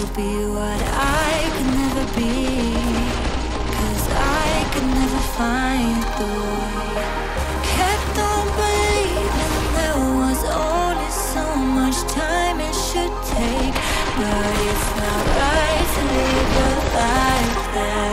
will be what I could never be. Cause I could never find the way. Kept on believing there was only so much time it should take. But it's not right to live a life that